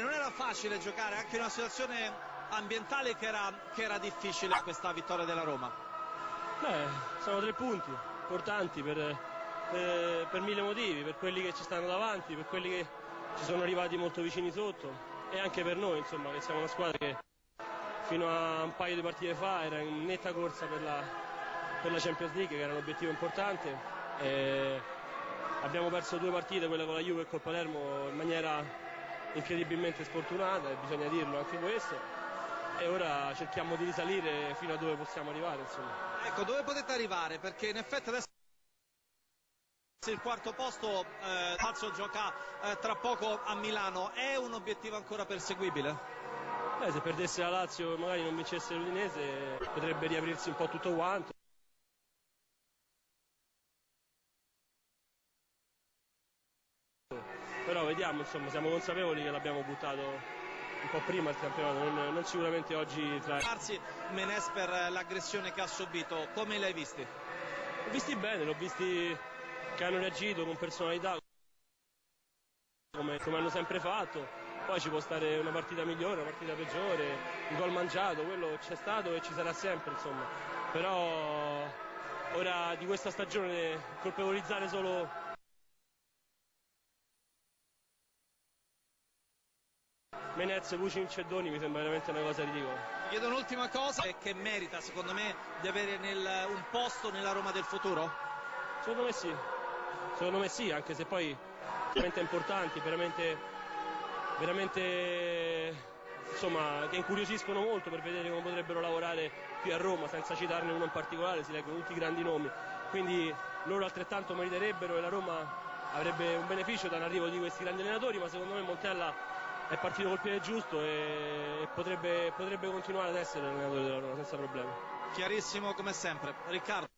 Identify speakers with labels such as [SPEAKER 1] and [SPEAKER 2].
[SPEAKER 1] Non era facile giocare anche in una situazione ambientale che era, che era difficile questa vittoria della Roma.
[SPEAKER 2] Beh, sono tre punti importanti per, per, per mille motivi, per quelli che ci stanno davanti, per quelli che ci sono arrivati molto vicini sotto e anche per noi, insomma, che siamo una squadra che fino a un paio di partite fa era in netta corsa per la, per la Champions League, che era un obiettivo importante. E abbiamo perso due partite, quella con la Juve e col Palermo, in maniera incredibilmente sfortunata, e bisogna dirlo anche questo. E ora cerchiamo di risalire fino a dove possiamo arrivare. Insomma.
[SPEAKER 1] Ecco, dove potete arrivare? Perché in effetti adesso il quarto posto, eh, Lazio gioca eh, tra poco a Milano, è un obiettivo ancora perseguibile?
[SPEAKER 2] Beh, se perdesse la Lazio e magari non vincesse l'Udinese potrebbe riaprirsi un po' tutto quanto. Però vediamo, insomma, siamo consapevoli che l'abbiamo buttato un po' prima il campionato, non, non sicuramente oggi tra...
[SPEAKER 1] Farsi Menes per l'aggressione che ha subito, come l'hai visti?
[SPEAKER 2] L'ho visti bene, l'ho visti che hanno reagito con personalità come, come, hanno sempre fatto poi ci può stare una partita migliore, una partita peggiore un gol mangiato, quello c'è stato e ci sarà sempre insomma però ora di questa stagione colpevolizzare solo Menez, Vucinic e Doni mi sembra veramente una cosa ridicola.
[SPEAKER 1] Chiedo un'ultima cosa che merita secondo me di avere nel, un posto nella Roma del futuro?
[SPEAKER 2] Secondo me sì, secondo me sì, anche se poi veramente importanti, veramente, veramente insomma, che incuriosiscono molto per vedere come potrebbero lavorare qui a Roma, senza citarne uno in particolare, si leggono tutti i grandi nomi, quindi loro altrettanto meriterebbero e la Roma avrebbe un beneficio dall'arrivo di questi grandi allenatori, ma secondo me Montella è partito col piede giusto e potrebbe, potrebbe continuare ad essere l'allenatore della Roma senza problemi.
[SPEAKER 1] Chiarissimo come sempre. Riccardo.